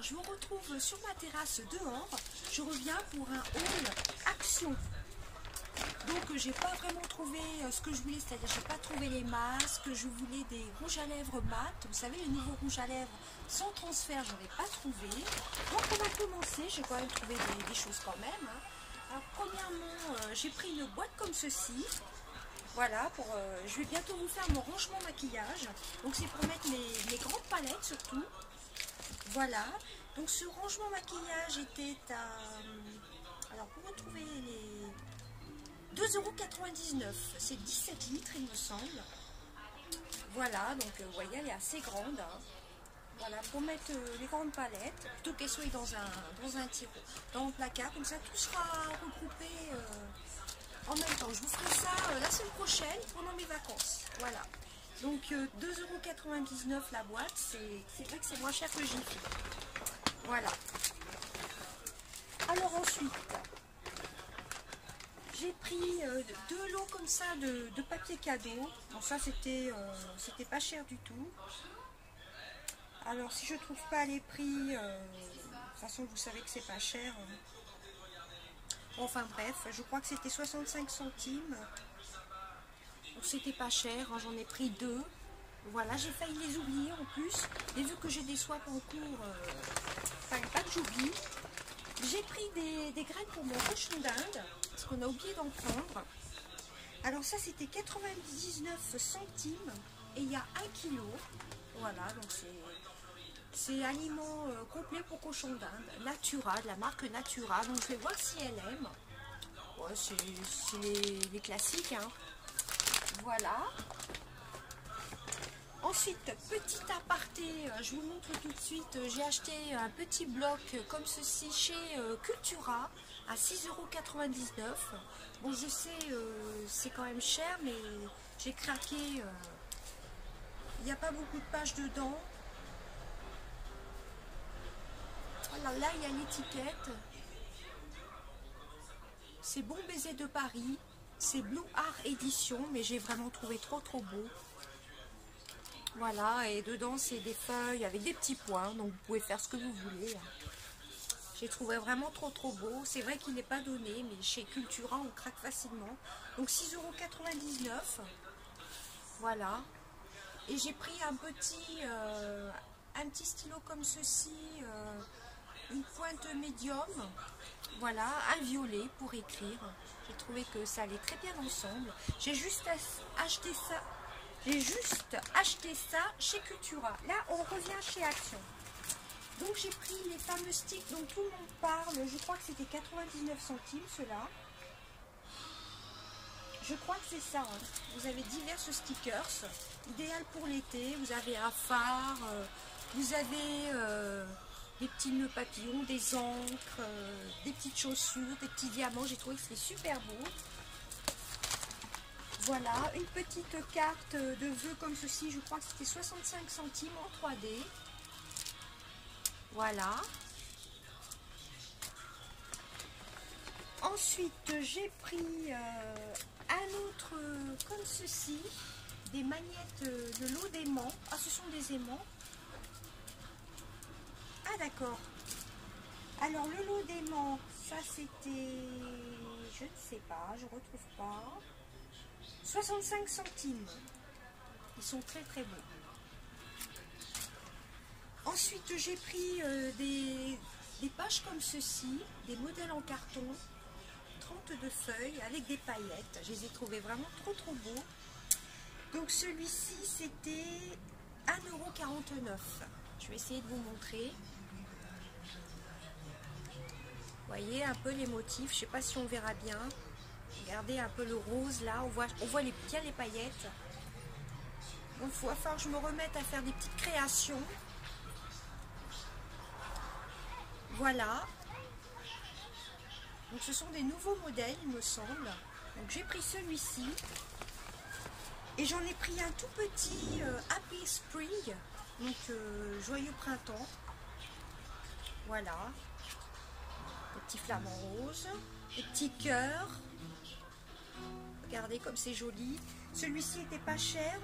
Je vous retrouve sur ma terrasse dehors. Je reviens pour un haul action. Donc j'ai pas vraiment trouvé euh, ce que je voulais, c'est-à-dire j'ai pas trouvé les masques, je voulais des rouges à lèvres mat, vous savez les nouveaux rouges à lèvres sans transfert, j'en ai pas trouvé. Donc on va commencer, j'ai quand même trouvé des, choses quand même. Hein. Alors premièrement, euh, j'ai pris une boîte comme ceci. Voilà, euh, je vais bientôt vous faire mon rangement maquillage. Donc c'est pour mettre mes, mes grandes palettes surtout. Voilà, donc ce rangement maquillage était à... Alors pour retrouver les 2,99€. C'est 17 litres, il me semble. Voilà, donc euh, vous voyez, elle est assez grande. Hein. Voilà, pour mettre euh, les grandes palettes, plutôt qu'elles soient dans un, dans un tiroir, dans le placard, comme ça tout sera regroupé euh, en même temps. Je vous ferai ça la semaine prochaine pendant mes vacances. Voilà. Donc 2,99€ la boîte, c'est vrai que c'est moins cher que fait. Voilà. Alors ensuite, j'ai pris euh, deux lots comme ça de, papier cadeau. Bon, ça, c'était euh, c'était pas cher du tout. Alors, si je trouve pas les prix, euh, de toute façon, vous savez que c'est pas cher. Enfin, bref, je crois que c'était 65 centimes. C'était pas cher, hein, j'en ai pris deux. Voilà, j'ai failli les oublier en plus. Et vu que j'ai des swaps en cours, fallait pas que j'oublie. J'ai pris des, graines pour mon cochon d'Inde, parce qu'on a oublié d'en prendre. Alors ça, c'était 99 centimes, et il y a 1 kg. Voilà, donc c'est aliment euh, complet pour cochon d'Inde, Natura, de la marque Natura. Donc je vais voir si elle aime. c'est les, classiques. Hein. Voilà. Ensuite, petit aparté, euh, je vous montre tout de suite, euh, j'ai acheté un petit bloc comme ceci chez euh, Cultura à 6,99€. Bon, je sais, c'est quand même cher, mais j'ai craqué. Il n'y a pas beaucoup de pages dedans. Alors là, il y a l'étiquette. C'est Bon Baiser de Paris. C'est Blue Art Edition, mais j'ai vraiment trouvé trop trop beau. Voilà, et dedans c'est des feuilles avec des petits points, donc vous pouvez faire ce que vous voulez. J'ai trouvé vraiment trop trop beau. C'est vrai qu'il n'est pas donné, mais chez Cultura on craque facilement. Donc 6,99€. Voilà. Et j'ai pris un petit, euh, un petit stylo comme ceci, euh, une pointe médium. Voilà, un violet pour écrire. J'ai trouvé que ça allait très bien ensemble. J'ai juste acheté ça j'ai juste acheté ça chez Cultura. Là, on revient chez Action. Donc, j'ai pris les fameux sticks dont tout le monde parle. Je crois que c'était 99 centimes, ceux-là. Je crois que c'est ça. Hein. Vous avez divers stickers. Idéal pour l'été. Vous avez un phare. Euh, vous avez euh, des petits nœuds papillons, des encres, euh, des petites chaussures, des petits diamants. J'ai trouvé que c'était super beau. Voilà, une petite carte de vœux comme ceci, je crois que c'était 65 centimes en 3D. Voilà. Ensuite, j'ai pris euh, un autre comme ceci, des magnettes de l'eau d'aimant. Ah, ce sont des aimants. D'accord. Alors, le lot d'aimant, ça c'était... Je ne sais pas, je retrouve pas. 65 centimes. Ils sont très très beaux. Ensuite, j'ai pris euh, des, pages comme ceci, des modèles en carton, 32 feuilles avec des paillettes. Je les ai trouvés vraiment trop trop beaux. Donc celui-ci, c'était 1,49€. Je vais essayer de vous montrer. Voyez un peu les motifs, je ne sais pas si on verra bien. Regardez un peu le rose là, on voit, bien les paillettes. Donc il va falloir que je me remette à faire des petites créations. Voilà. Donc ce sont des nouveaux modèles, il me semble. Donc j'ai pris celui-ci. Et j'en ai pris un tout petit euh, Happy Spring. Donc euh, joyeux printemps. Voilà. Des petits flamants roses. Des petits cœurs. Regardez comme c'est joli. Celui-ci était pas cher.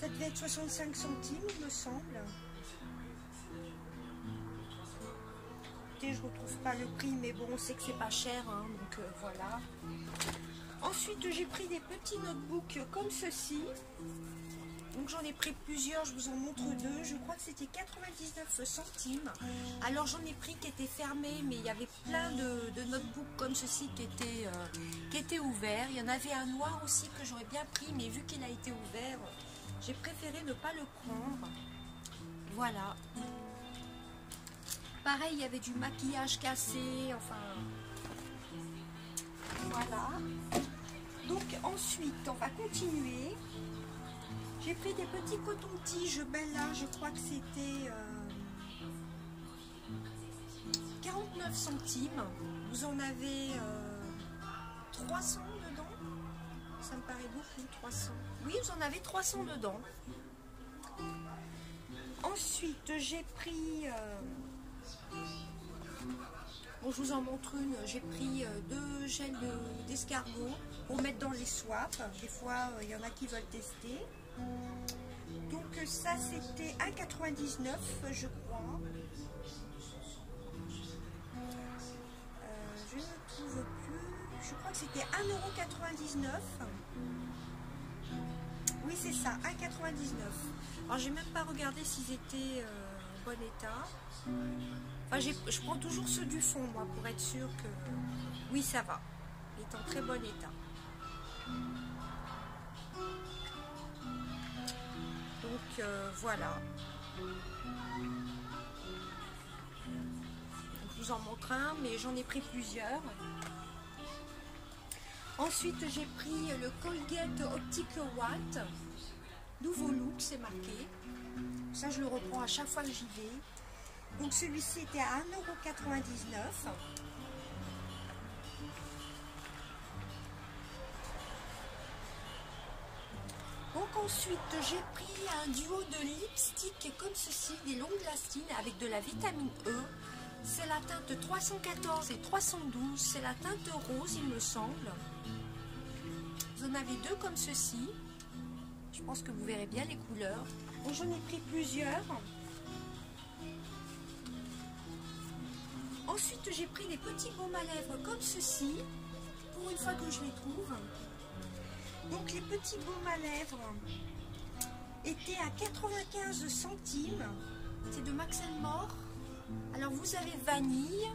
Ça devait être 65 centimes, il me semble. je retrouve pas le prix, mais bon, on sait que c'est pas cher, hein, donc euh, voilà. Ensuite, j'ai pris des petits notebooks comme ceci. Donc j'en ai pris plusieurs, je vous en montre deux. Je crois que c'était 99 centimes. Alors j'en ai pris qui étaient fermés, mais il y avait plein de, notebooks comme ceci qui étaient, euh, qui étaient ouverts. Il y en avait un noir aussi que j'aurais bien pris, mais vu qu'il a été ouvert, j'ai préféré ne pas le prendre. Voilà. Pareil, il y avait du maquillage cassé, enfin... Voilà. Donc ensuite, on va continuer. J'ai pris des petits cotons-tiges Bella, je crois que c'était 49 euh, centimes. Vous en avez 300 euh, dedans? Ça me paraît beaucoup, 300. Oui, vous en avez 300 dedans. Ensuite, j'ai pris... Euh, bon, je vous en montre une. J'ai pris deux gels d'escargot pour mettre dans les swaps. Des fois, il y en a qui veulent tester. Donc ça c'était 1,99 je crois. Euh, je ne trouve plus. Je crois que c'était 1,99€. Oui c'est ça, 1,99. Alors j'ai même pas regardé s'ils étaient euh, en bon état. Enfin je prends toujours ceux du fond moi pour être sûr que oui ça va. Il est en très bon état. Euh, voilà. je vous en montre un, mais j'en ai pris plusieurs. Ensuite, j'ai pris le Colgate Optic Watt. Nouveau look, c'est marqué. Ça, je le reprends à chaque fois que j'y vais. Donc, celui-ci était à 1,99€. Ensuite, j'ai pris un duo de lipstick comme ceci, des longues lastines avec de la vitamine E. C'est la teinte 314 et 312. C'est la teinte rose, il me semble. Vous en avez deux comme ceci. Je pense que vous verrez bien les couleurs. J'en ai pris plusieurs. Ensuite, j'ai pris des petits baumes à lèvres comme ceci. Pour une fois que je les trouve. Donc les petits baumes à lèvres étaient à 95 centimes. C'est de Max Mort. Alors vous avez vanille,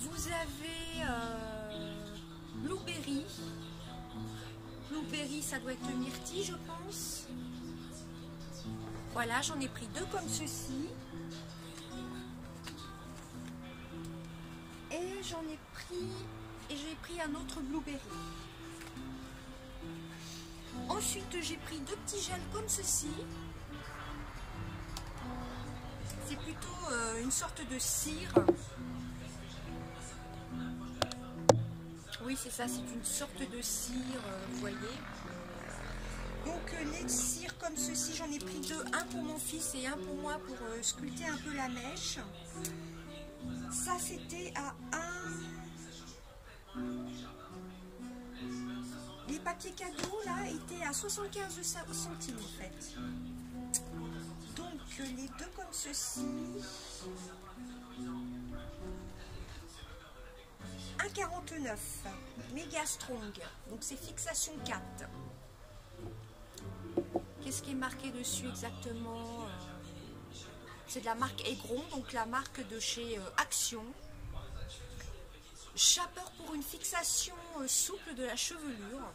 vous avez euh, blueberry. Blueberry, ça doit être myrtille, je pense. Voilà, j'en ai pris deux comme ceci. Et j'en ai pris et j'ai pris un autre blueberry. Ensuite, j'ai pris deux petits gels comme ceci. C'est plutôt euh, une sorte de cire. Oui, c'est ça, c'est une sorte de cire, euh, vous voyez. Donc euh, les cires comme ceci, j'en ai pris deux, un pour mon fils et un pour moi pour sculpter un peu la mèche. Ça, c'était à 1 papiers cadeaux là étaient à 75 centimes en fait. Donc les deux comme ceci. 1,49 méga strong donc c'est fixation 4 qu'est-ce qui est marqué dessus exactement? C'est de la marque Egron donc la marque de chez euh, Action Chapeur pour une fixation euh, souple de la chevelure.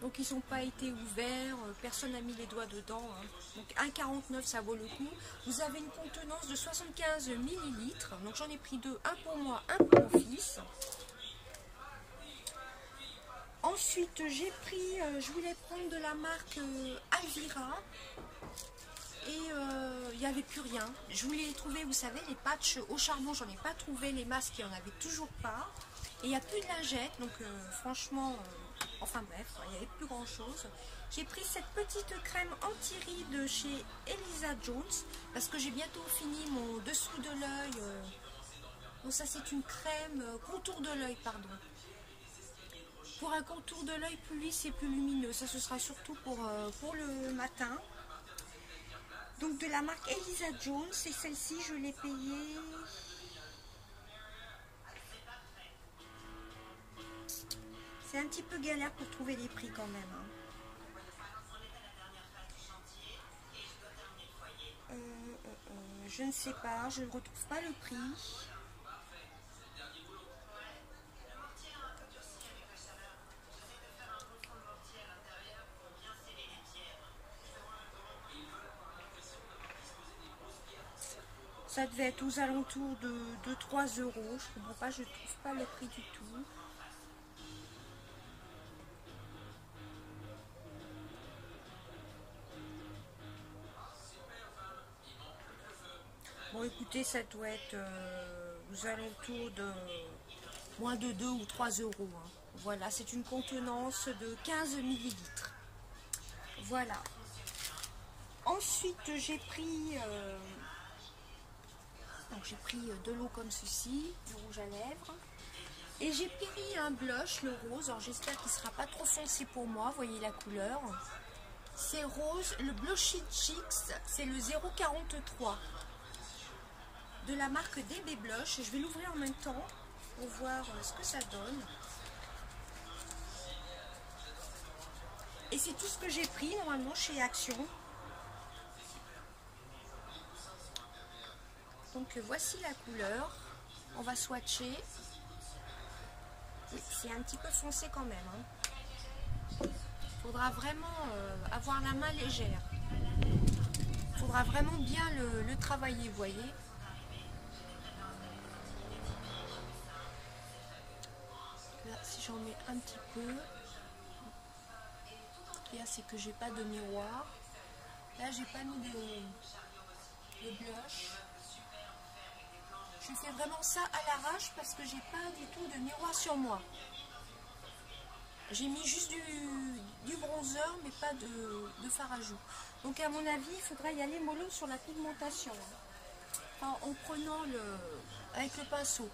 Donc ils n'ont pas été ouverts, euh, personne n'a mis les doigts dedans. Hein. Donc 1,49 ça vaut le coup. Vous avez une contenance de 75 ml. Donc j'en ai pris deux, un pour moi, un pour mon fils. Ensuite j'ai pris, euh, je voulais prendre de la marque Alvira et euh, il n'y avait plus rien. Je voulais trouver, vous savez, les patchs au charbon, j'en ai pas trouvé, les masques, il n'y en avait toujours pas. Et il n'y a plus de lingettes, donc euh, franchement, euh, enfin bref, il n'y avait plus grand chose. J'ai pris cette petite crème anti-rides chez Elisa Jones, parce que j'ai bientôt fini mon dessous de l'œil. donc ça c'est une crème contour de l'œil, pardon. Pour un contour de l'œil plus lisse et plus lumineux, ça ce sera surtout pour le matin. Donc de la marque Elisa Jones, et celle-ci je l'ai payée... C'est un petit peu galère pour trouver les prix quand même. Hein. Euh, euh, euh, je ne sais pas, je ne retrouve pas le prix. Ça devait être aux alentours de, 3 euros. Je comprends pas, je ne trouve pas le prix du tout. Bon écoutez, ça doit être euh, aux alentours de moins de 2 ou 3 euros. Hein. Voilà, c'est une contenance de 15 millilitres. Voilà. Ensuite, j'ai pris... Euh, j'ai pris euh, de l'eau comme ceci, du rouge à lèvres. Et j'ai pris un blush, le rose. Alors j'espère qu'il ne sera pas trop foncé pour moi. Voyez la couleur. C'est rose. Le Blush Chicks, c'est le 043 de la marque DB Blush. Je vais l'ouvrir en même temps pour voir euh, ce que ça donne. Et c'est tout ce que j'ai pris normalement chez Action. Donc voici la couleur. On va swatcher. c'est un petit peu foncé quand même. Il hein. faudra vraiment euh, avoir la main légère. Il faudra vraiment bien le, travailler, vous voyez. Là, si j'en mets un petit peu. Là, c'est que j'ai pas de miroir. Là, j'ai pas mis de blush. Je fais vraiment ça à l'arrache parce que j'ai pas du tout de miroir sur moi. J'ai mis juste du, bronzer mais pas de, fard à joues. Donc à mon avis, il faudra y aller mollo sur la pigmentation. en prenant le avec le pinceau.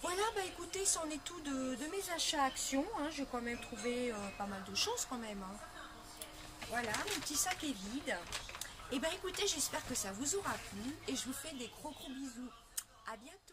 Voilà, bah écoutez, c'en est tout de, mes achats actions. Hein. J'ai quand même trouvé euh, pas mal de choses quand même. Hein. Voilà, mon petit sac est vide. Eh bien écoutez, j'espère que ça vous aura plu et je vous fais des gros gros bisous. À bientôt